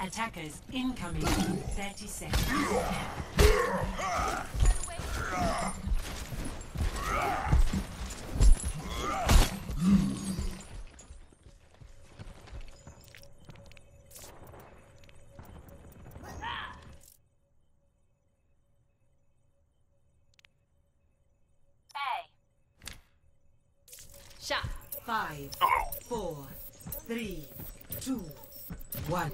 Attackers incoming. 30 seconds. Five, four, three, two, one.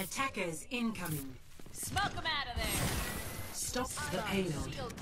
Attackers incoming. Smoke them out of there. Stop the payload. Shield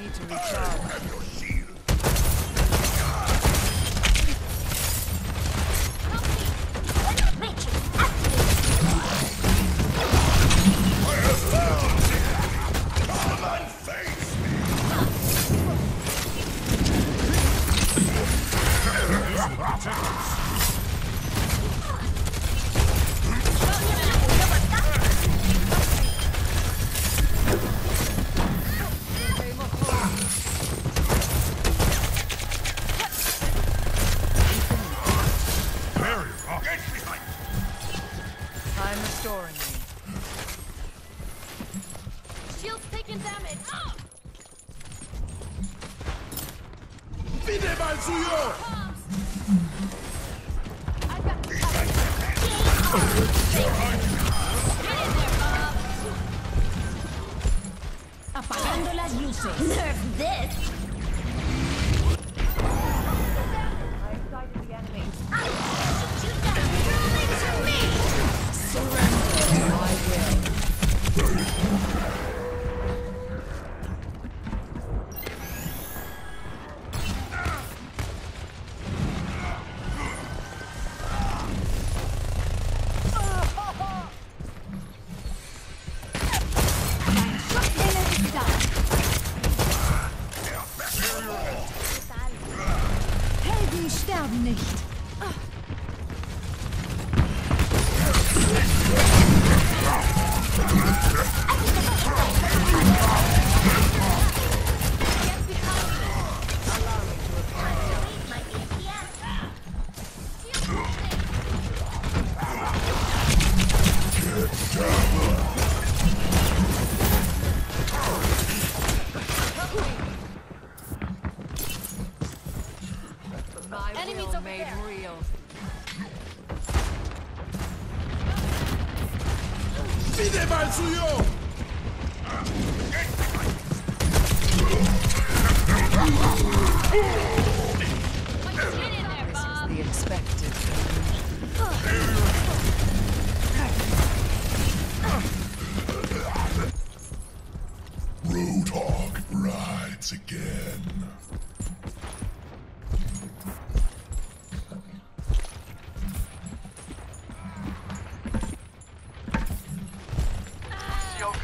need to recharge. Apagando las luces. Nerf this. Sterben nicht. 不要。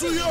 to you.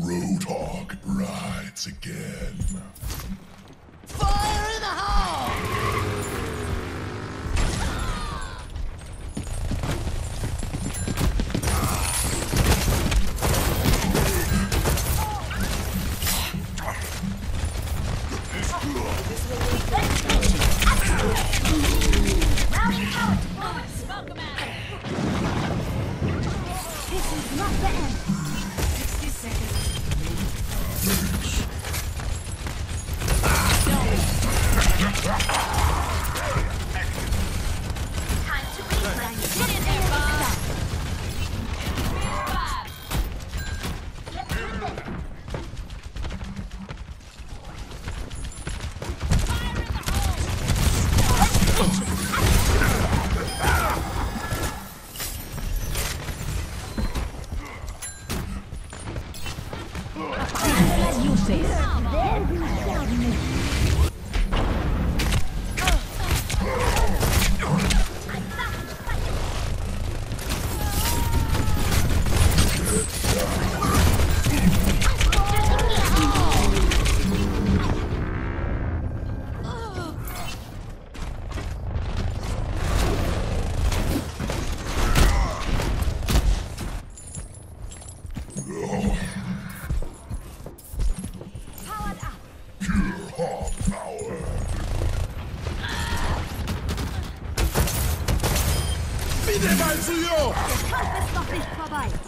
Roadhog rides again. Fire in the hole! Idee, mein CEO! Der Kampf ist noch nicht vorbei!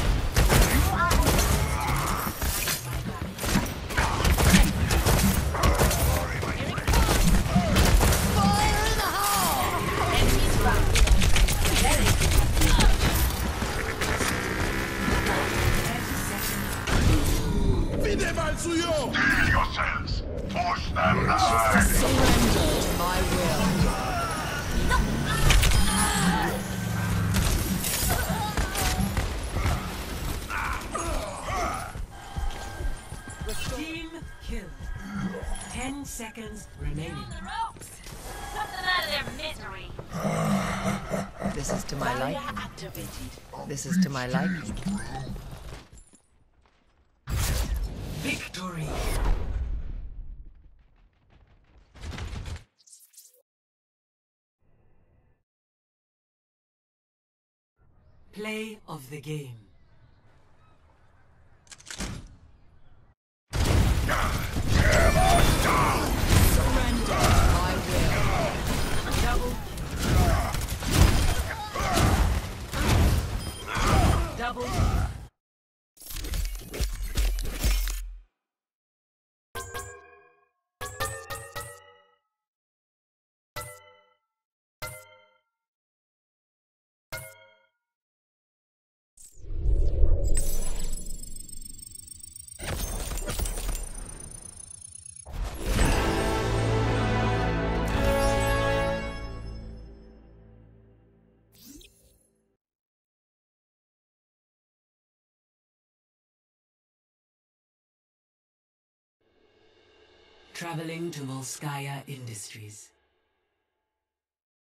die. Surrender my will. Something out of their misery. This is to my life. This is to my liking. Victory. Play of the game. Traveling to Volskaya Industries.